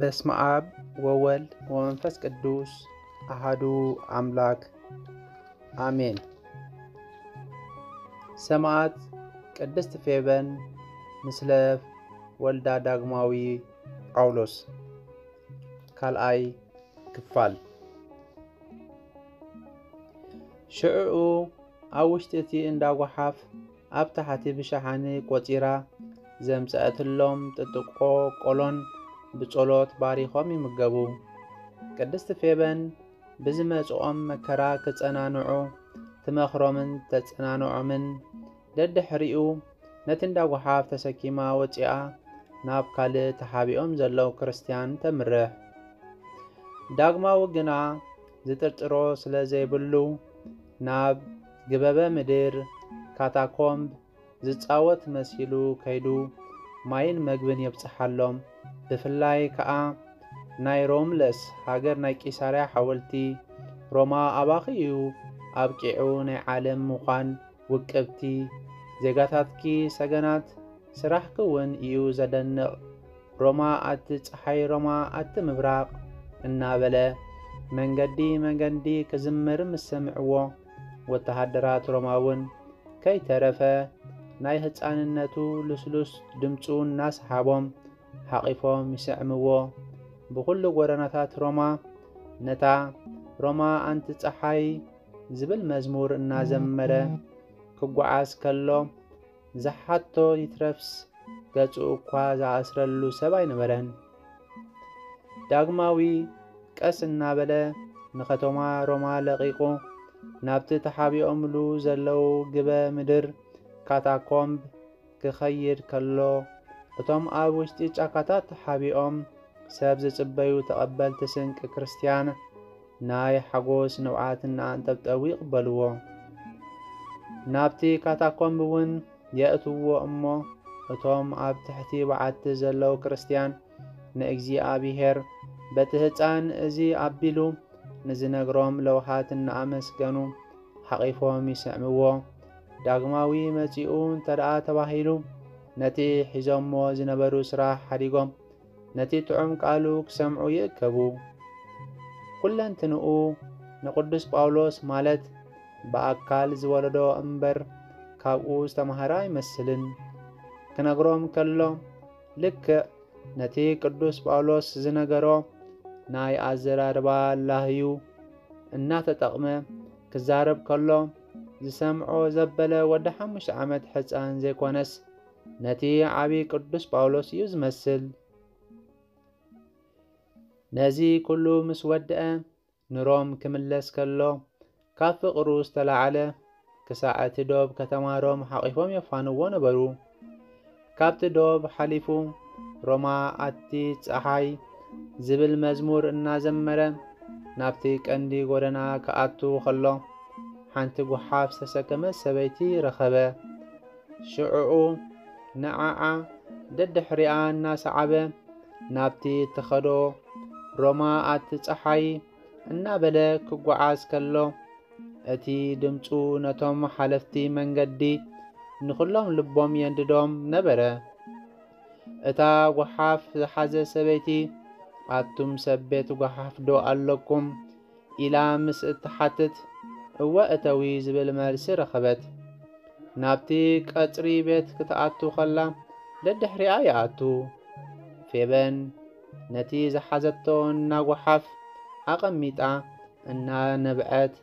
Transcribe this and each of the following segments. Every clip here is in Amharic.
በስመ አብ ወወልድ ወመንፈስ ቅዱስ አሃዱ አምላክ አሜን። ሰማዕት ቅድስት ፌበን ምስለ ወልዳ ዳግማዊ ጳውሎስ ካልኣይ ክፋል ሽዑኡ ኣብ ውሽጢ እቲ እንዳ ጓሓፍ ኣብ ታሕቲ ብሸሓኒ ቆፂራ ዘምፅአትሎም ጥጥቆ ቆሎን ብጸሎት ባሪኾም ይምገቡ። ቅድስቲ ፌበን ብዝመጽኦም መከራ ክጸናንዑ ትመኽሮምን ተጸናንዖምን ደድሕሪኡ ነቲ እንዳ ጓሓፍ ተሰኪማ ወፂኣ ናብ ካልእ ተሓቢኦም ዘለዉ ክርስቲያን ተምርሕ። ዳግማዊ ግና ዝጥርጥሮ ስለ ዘይብሉ ናብ ግበበ ምድር ካታኮምብ ዝጻወት መሲሉ ከይዱ ማይን መግብን የብፅሓሎም። ብፍላይ ከዓ ናይ ሮምለስ ሃገር ናይ ቂሳርያ ሓወልቲ ሮማ ኣባኺኡ ኣብቂዑ ናይ ዓለም ምዃን ውቅብቲ ዜጋታትኪ ሰገናት ስራሕኪ እውን እዩ ዘደንቕ። ሮማ ኣቲ ፀሓይ ሮማ ኣቲ ምብራቕ እናበለ መንገዲ መንገዲ ክዝምር ምስ ሰምዕዎ ወተሃደራት ሮማ እውን ከይተረፈ ናይ ህፃንነቱ ልስሉስ ድምፁ እናሰሓቦም ሓቒፎም ይስዕምዎ። ብኩሉ ጎደናታት ሮማ ነታ ሮማ ኣንቲ ፀሓይ ዝብል መዝሙር እናዘመረ ክጓዓዝ ከሎ ዝሓቶ ይትረፍስ ገጹ እኳ ዝኣስረሉ ሰብ ኣይነበረን። ዳግማዊ ቀስ እናበለ ንኸተማ ሮማ ለቂቑ ናብቲ ተሓቢኦምሉ ዘለዉ ግበ ምድር ካታኮምብ ክኸይድ ከሎ እቶም ኣብ ውሽጢ ጫካታት ተሓቢኦም ሰብ ዝጽበዩ ተቐበልቲ ስንቂ ክርስቲያን ናይ ሓጎስ ንውዓት እናኣንጠብጠቡ ይቕበልዎ። ናብቲ ካታኮምብ እውን የእትውዎ እሞ እቶም ኣብ ትሕቲ በዓቲ ዘለዉ ክርስቲያን ንእግዚኣብሔር በቲ ህፃን እዚ ኣቢሉ ንዝነግሮም ለውሃት እናኣመስገኑ ሓቒፎም ይስዕምዎ። ዳግማዊ መጺኡ እንተደኣ ተባሂሉ ነቲ ሒዞሞ ዝነበሩ ስራሕ ሓዲጎም ነቲ ጥዑም ቃሉ ክሰምዑ ይእከቡ። ኩለንትንኡ ንቅዱስ ጳውሎስ ማለት ብኣካል ዝወለዶ እምበር ካብኡ ዝተምሃረ ኣይመስልን። ክነግሮም ከሎ ልክዕ ነቲ ቅዱስ ጳውሎስ ዝነገሮ ናይ ኣዘራርባ ላህዩ እናተጠቕመ ክዛረብ ከሎ ዝሰምዖ ዘበለ ወዲ ሓሙሽተ ዓመት ሕፃን ዘይኮነስ ነቲ ዓብዪ ቅዱስ ጳውሎስ እዩ ዝመስል። ነዚ ኩሉ ምስ ወድአ ንሮም ክምለስ ከሎ ካብ ፍቕሩ ዝተላዓለ ክሳዕ እቲ ዶብ ከተማ ሮም ሓቒፎም የፋንዎ ነበሩ። ካብቲ ዶብ ሓሊፉ ሮማ ኣቲ ፀሓይ ዝብል መዝሙር እናዘመረ ናብቲ ቀንዲ ጎደና ክኣቱ ከሎ ሓንቲ ጓሓፍ ዝተሰከመት ሰበይቲ ረኸበ። ሽዑኡ ንዓዓ ደድሕሪኣ እናሰዓበ ናብቲ ትኸዶ ሮማ ኣቲ ፀሓይ እናበለ ክጓዓዝ ከሎ እቲ ድምፁ ነቶም ሓለፍቲ መንገዲ ንኹሎም ልቦም የንድዶም ነበረ። እታ ጓሓፍ ዝሓዘ ሰበይቲ ኣቱም ሰብ ቤት ጓሓፍ ዶ ኣለኩም ኢላ ምስ እትሓትት እወ እተዊ ዝብል መልሲ ረኸበት። ናብቲ ቀጽሪ ቤት ክትኣቱ ኸላ ደድሕሪኣ ይኣቱ። ፌበን ነቲ ዝሓዘቶ እናጓሓፍ ኣቐሚጣ እናነብዐት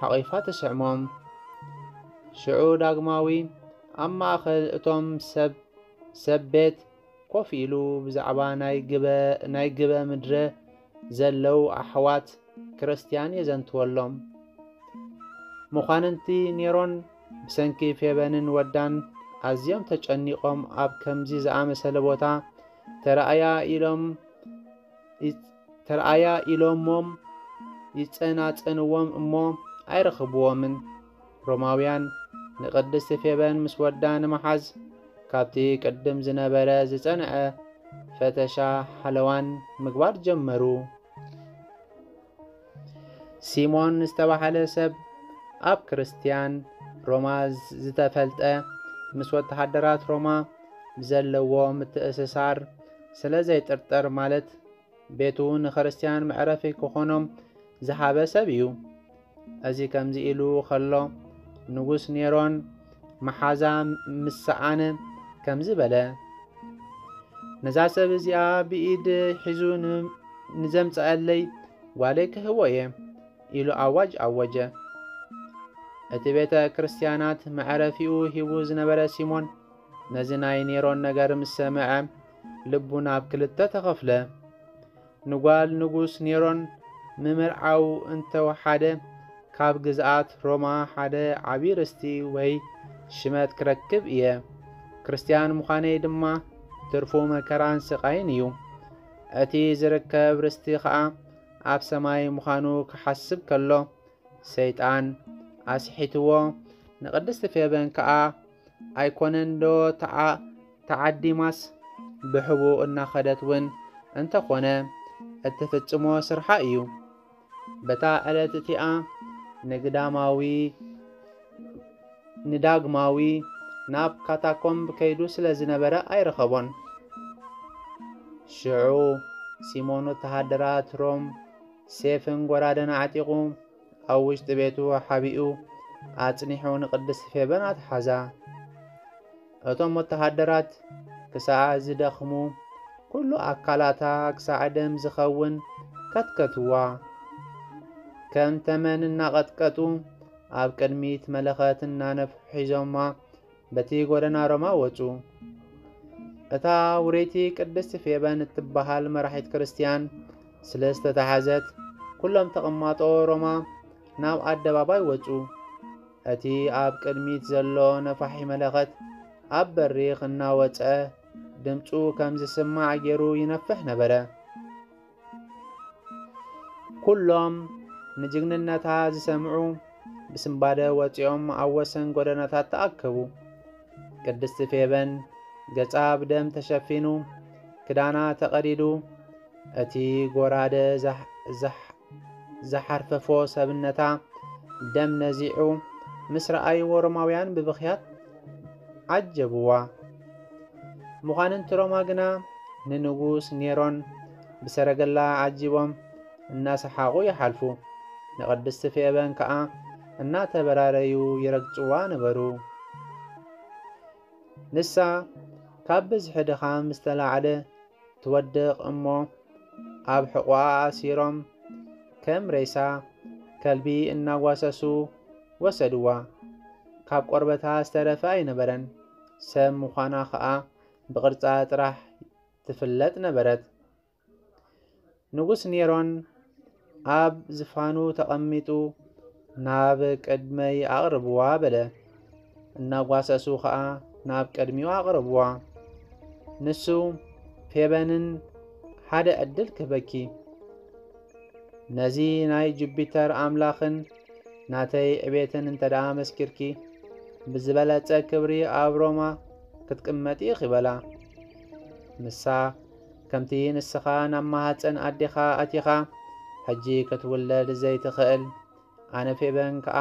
ሓቒፋ ትስዕሞም። ሽዑ ዳግማዊ ኣብ ማእኸል እቶም ሰብ ቤት ኮፍ ኢሉ ብዛዕባ ናይ ግበ ምድረ ዘለዉ ኣሕዋት ክርስቲያን የዘንትወሎም። መኳንንቲ ኔሮን ብሰንኪ ፌበንን ወዳን ኣዝዮም ተጨኒቖም ኣብ ከምዚ ዝኣመሰለ ቦታ ተረኣያ ኢሎሞም ይጸናጸንዎም እሞ ኣይረኽብዎምን። ሮማውያን ንቅድስቲ ፌበን ምስ ወዳ ንምሓዝ ካብቲ ቅድም ዝነበረ ዝጸንዐ ፈተሻ ሓለዋን ምግባር ጀመሩ። ሲሞን ዝተባህለ ሰብ ኣብ ክርስቲያን ሮማ ዝተፈልጠ ምስ ወተሃደራት ሮማ ብዘለዎ ምትእስሳር ስለ ዘይጥርጠር ማለት ቤቱ ንክርስቲያን መዕረፊ ክኾኖም ዝሃበ ሰብ እዩ። እዚ ከምዚ ኢሉ ከሎ ንጉስ ኔሮን መሓዛ ምስኣነ ከምዚ በለ። ነዛ ሰብ እዚኣ ብኢድ ሒዙ ንዘምፅአለይ ጓለይ ክህቦ እየ። ኢሉ ኣዋጅ ኣወጀ እቲ ቤተ ክርስቲያናት መዕረፊኡ ሂቡ ዝነበረ ሲሞን ነዚ ናይ ኔሮን ነገር ምስ ሰምዐ ልቡ ናብ ክልተ ተኸፍለ። ንጓል ንጉስ ኔሮን ምምርዓው እንተወሓደ ካብ ግዝኣት ሮማ ሓደ ዓብዪ ርስቲ ወይ ሽመት ክረክብ እየ። ክርስቲያን ምዃነይ ድማ ትርፉ መከራን ስቃይን እዩ። እቲ ዝርከብ ርስቲ ከዓ ኣብ ሰማይ ምዃኑ ክሓስብ ከሎ ሰይጣን ኣስሒትዎ ንቅድስቲ ፌበን ከዓ ኣይኮነን ዶ ተዓዲማስ ብሕቡእ እናኸደት እውን እንተኾነ እትፍጽሞ ስርሓ እዩ። በታ ዕለት እቲኣ ንግዳማዊ ንዳግማዊ ናብ ካታኮምብ ከይዱ ስለ ዝነበረ ኣይረኸቦን። ሽዑ ሲሞን ወተሃደራት ሮም ሴፍን ጎራደን ዓጢቑ ኣብ ውሽጢ ቤቱ ሓቢኡ ኣጽኒሑ ንቅድስቲ ፌበን ኣትሓዛ እቶም ወተሃደራት ክሳዕ ዝደኽሙ ኩሉ ኣካላታ ክሳዕ ደም ዝኸውን ከትከትዋ። ከም ተመን እናቐጥቀጡ ኣብ ቅድሚት መለኸት እናነፍሑ ሒዞማ በቲ ጎደና ሮማ ወፁ እታ ውረይቲ ቅድስቲ ፌበን እትበሃል መራሒት ክርስቲያን ስለ ዝተታሓዘት ኩሎም ተቐማጦ ሮማ ናብ ኣደባባይ ወፁ። እቲ ኣብ ቅድሚት ዘሎ ነፋሒ መለኸት ኣብ በሪኽ እናወፀ ድምፁ ከም ዝስማዕ ገይሩ ይነፍሕ ነበረ። ኩሎም ንጅግንነታ ዝሰምዑ ብስምባደ ወፂኦም ኣብ ወሰን ጎደናታት ተኣከቡ። ቅድስቲ ፌበን ገጻ ብደም ተሸፊኑ ክዳና ተቐዲዱ እቲ ጎራደ ዘሓርፈፎ ሰብነታ ደም ነዚዑ ምስ ረኣይዎ ሮማውያን ብብኽያት ዓጀብዋ ምዃንንቲ ሮማ ግና ንንጉስ ኔሮን ብሰረገላ ዓጂቦም እናሰሓቑ ይሓልፉ ንቅድስቲ ፌበን ከዓ እናተበራረዩ ይረግፅዋ ነበሩ ንሳ ካብ ብዝሒ ድኻም ዝተላዕለ ትወድቕ እሞ ኣብ ሕቑኣ ኣሲሮም ከም ሬሳ ከልቢ እናጓሰሱ ወሰድዋ። ካብ ቆርበታ ዝተረፈ ኣይነበረን። ሰብ ምዃና ከዓ ብቅርፃ ጥራሕ ትፍለጥ ነበረት። ንጉስ ኔሮን ኣብ ዝፋኑ ተቐሚጡ ናብ ቅድመይ ኣቕርብዋ በለ። እናጓሰሱ ከዓ ናብ ቅድሚኡ ኣቕርብዋ። ንሱ ፌበንን ሓደ ዕድል ክህበኪ ነዚ ናይ ጁፒተር ኣምላኽን ናተይ ዕቤትን እንተ ደኣ መስኪርኪ ብዝበለፀ ክብሪ ኣብ ሮማ ክትቅመጢ ይኽበላ ንሳ ከምቲ ንስኻ ናብ ማሃፀን ኣዴኻ ኣቲኻ ሕጂ ክትውለድ ዘይትኽእል ኣነ ፌበን ከዓ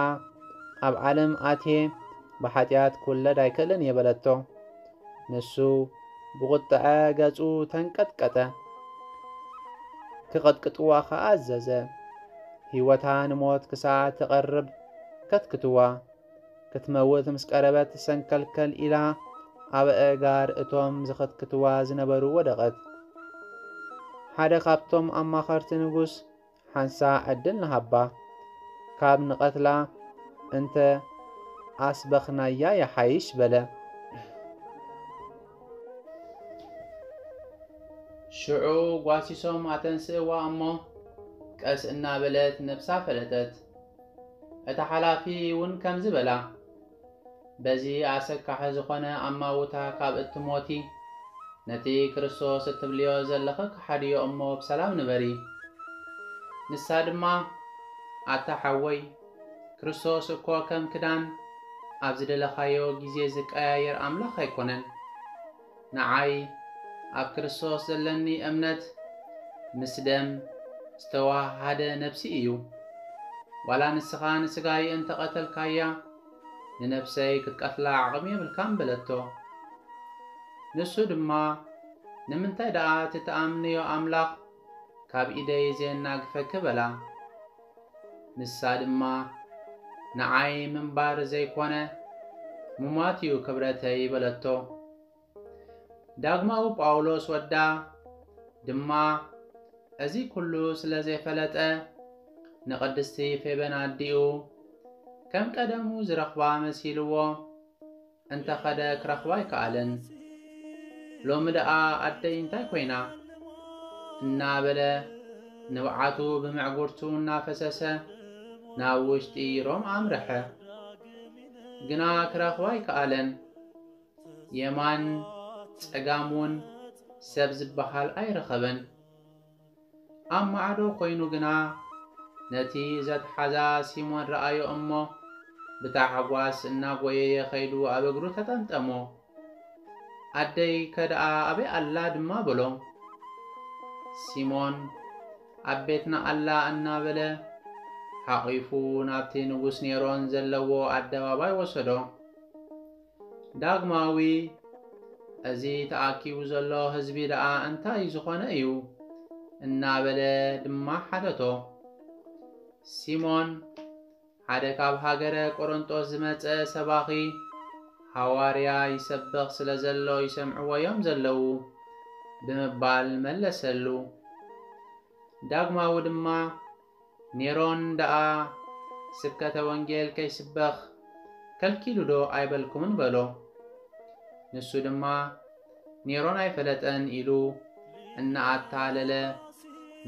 ኣብ ዓለም ኣትየ ብሓጢኣት ክውለድ ኣይክእልን የበለቶ። ንሱ ብቁጥዐ ገጹ ተንቀጥቀጠ ክቐጥቅጥዋ ከዓ ኣዘዘ ህይወታ ንሞት ክሳዕ ትቐርብ ከትክትዋ ክትመውት ምስ ቀረበት ሰንከልከል ኢላ ኣብ ኣእጋር እቶም ዝኸትክትዋ ዝነበሩ ወደቐት። ሓደ ካብቶም ኣማኸርቲ ንጉስ ሓንሳ ዕድል ንሃባ ካብ ንቐትላ እንተ ኣስበኽናያ የሓይሽ በለ ሽዑ ጓሲሶም ኣተንስእዋ እሞ ቀስ እናበለት ነብሳ ፈለጠት። እታ ሓላፊ እውን ከምዚ በላ በዚ ኣሰካሒ ዝኾነ ኣማውታ ካብ እትሞቲ ነቲ ክርስቶስ እትብልዮ ዘለኸ ክሓድዮ እሞ ብሰላም ንበሪ። ንሳ ድማ ኣታ ሓወይ ክርስቶስ እኮ ከም ክዳን ኣብ ዝደለኻዮ ግዜ ዝቀያየር ኣምላኽ ኣይኮነን። ንዓይ ኣብ ክርስቶስ ዘለኒ እምነት ምስ ደም ዝተዋሃደ ነብሲ እዩ። ዋላ ንስኻ ንስጋይ እንተቐተልካያ ንነብሰይ ክትቀትላ ዓቕሚ የብልካን በለቶ ንሱ ድማ ንምንታይ ደኣ እቲ ተኣምንዮ ኣምላኽ ካብ ኢደይ ዘየናግፈኪ በላ? ንሳ ድማ ንዓይ ምንባር ዘይኮነ ሙማት እዩ ክብረተይ በለቶ ዳግማዊ ጳውሎስ ወዳ ድማ እዚ ኩሉ ስለ ዘይፈለጠ ንቅድስቲ ፌበን ኣዲኡ ከም ቀደሙ ዝረኽባ መሲልዎ እንተኸደ ክረኽባ ኣይከኣለን ሎሚ ደኣ ኣደይ እንታይ ኮይና? እናበለ ንብዓቱ ብምዕጉርቱ እናፈሰሰ ናብ ውሽጢ ሮም ኣምርሐ። ግና ክረኽባ ኣይከኣለን የማን ፀጋም እውን ሰብ ዝበሃል ኣይረኸበን ኣብ ማዕዶ ኮይኑ ግና ነቲ ዘትሓዛ ሲሞን ረኣዮ እሞ ብታሕጓስ እናጎየየ ኸይዱ ኣብ እግሩ ተጠምጠሞ። ኣደይ ከደኣ ኣበይ ኣላ ድማ በሎ። ሲሞን ኣብ ቤትና ኣላ እናበለ ሓቒፉ ናብቲ ንጉስ ኔሮን ዘለዎ ኣደባባይ ወሰዶ። ዳግማዊ እዚ ተኣኪቡ ዘሎ ህዝቢ ደኣ እንታይ ዝኾነ እዩ? እናበለ ድማ ሓተቶ ሲሞን ሓደ ካብ ሃገረ ቆሮንጦስ ዝመፀ ሰባኺ ሃዋርያ ይሰብኽ ስለ ዘሎ ይሰምዕዎ እዮም ዘለዉ። ብምባል መለሰሉ። ዳግማዊ ድማ ኔሮን ደኣ ስብከተ ወንጌል ከይስበኽ ከልኪሉ ዶ ኣይበልኩምን በሎ ንሱ ድማ ኔሮን ኣይፈለጠን ኢሉ እናኣታለለ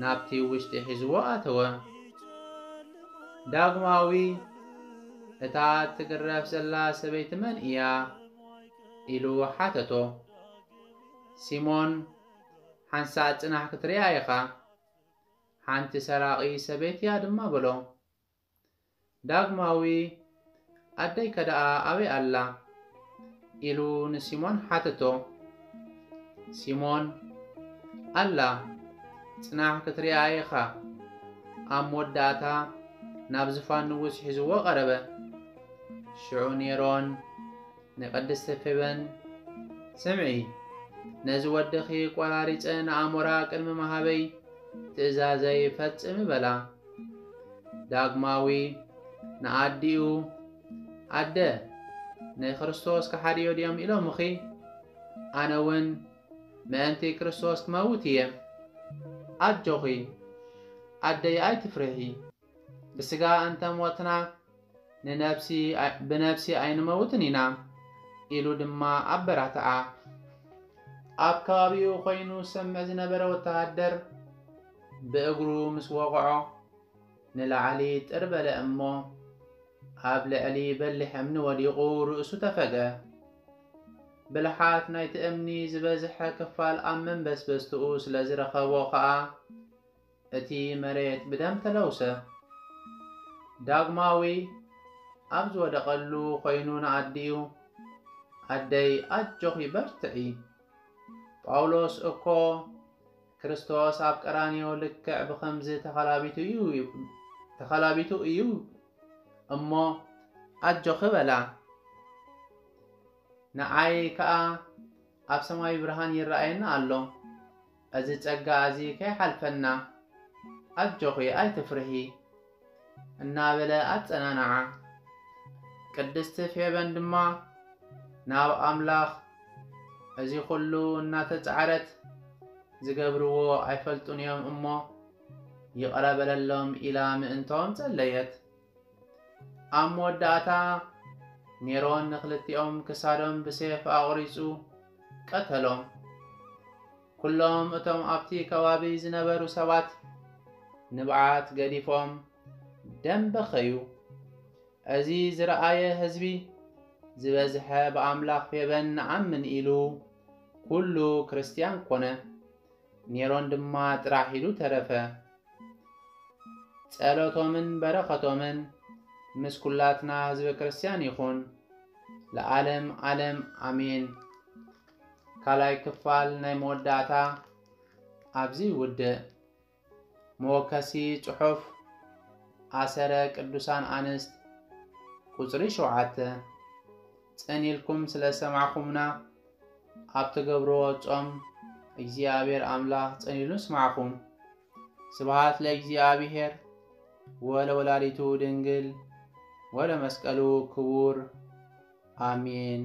ናብቲ ውሽጢ ሒዝዎ ኣተወ። ዳግማዊ እታ ትግረፍ ዘላ ሰበይቲ መን እያ ኢሉ ሓተቶ። ሲሞን ሓንሳእ ጽናሕ ክትርያ ኢኻ ሓንቲ ሰራቒ ሰበይቲ እያ ድማ በሎ። ዳግማዊ ኣደይ ከደኣ ኣበይ ኣላ ኢሉ ንሲሞን ሓተቶ ሲሞን ኣላ ጽናሕ ክትርያ ኢኻ ኣብ መወዳእታ ናብ ዝፋን ንጉስ ሒዝዎ ቀረበ ሽዑ ኔሮን ንቅድስቲ ፌበን ስምዒ ነዚ ወድኺ ቆራሪፀ ንኣሞራ ቅድሚ መሃበይ ትእዛዘይ ፈጽም በላ ዳግማዊ ንኣዲኡ ኣደ ንክርስቶስ ክሓድዮ ድዮም ኢሎምኺ ኣነ እውን ምእንቲ ክርስቶስ ክመውት እየ። ኣጆኺ ኣደይ ኣይትፍርሒ። ብስጋ እንተ ሞትና ብነፍሲ ኣይንመውትን ኢና ኢሉ ድማ ኣበራትዓ ኣብ ከባቢኡ ኮይኑ ሰምዕ ዝነበረ ወተሃደር ብእግሩ ምስ ወቕዖ ንላዕሊ ጥርበለ እሞ ኣብ ልዕሊ በሊሕ እምኒ ወዲቑ ርእሱ ተፈግአ ብልሓት ናይቲ እምኒ ዝበዝሐ ክፋል ኣብ መንበስበስትኡ ስለ ዝረኸቦ ኸዓ እቲ መሬት ብደም ተለውሰ። ዳግማዊ ኣብ ዝወደቐሉ ኮይኑ ንኣዲኡ ኣደይ ኣጆኺ በርትዒ ጳውሎስ እኮ ክርስቶስ ኣብ ቀራንዮ ልክዕ ብኸምዚ ተኸላቢቱ እዩ እሞ ኣጆኺ በላ። ንዓይ ከዓ ኣብ ሰማይ ብርሃን ይረኣየና ኣሎ። እዚ ጸጋ እዚ ከይሓልፈና። ኣጆኺ ኣይትፍርሂ። እናበለ ኣጸናንዓ ቅድስቲ ፌበን ድማ ናብ ኣምላኽ እዚ ኩሉ እናተፃዕረት ዝገብርዎ ኣይፈልጡን እዮም እሞ ይቐረበለሎም ኢላ ምእንቶም ጸለየት ኣብ መወዳእታ ኔሮን ንኽልቲኦም ክሳዶም ብሴፍ ኣቑሪፁ ቀተሎም። ኩሎም እቶም ኣብቲ ከባቢ ዝነበሩ ሰባት ንብዓት ገዲፎም ደም በኸዩ። እዚ ዝረኣየ ህዝቢ ዝበዝሐ ብኣምላኽ ፌበን ንኣምን ኢሉ ኩሉ ክርስቲያን ኮነ። ኔሮን ድማ ጥራሕ ኢሉ ተረፈ። ጸሎቶምን በረኸቶምን ምስ ኩላትና ህዝቢ ክርስቲያን ይኹን ለዓለም ዓለም ኣሜን ካልኣይ ክፋል ናይ መወዳእታ ኣብዚ ይውድእ መወከሲ ጽሑፍ ኣሰረ ቅዱሳን ኣንስት ቁፅሪ ሸውዓተ ጸኒልኩም ስለ ሰማዕኹምና ኣብ ትገብርዎ ጾም እግዚኣብሔር ኣምላኽ ጸኒሉ ስማዕኹም ስብሃት ለእግዚአብሔር ወለወላዲቱ ድንግል ወለመስቀሉ ክቡር አሜን።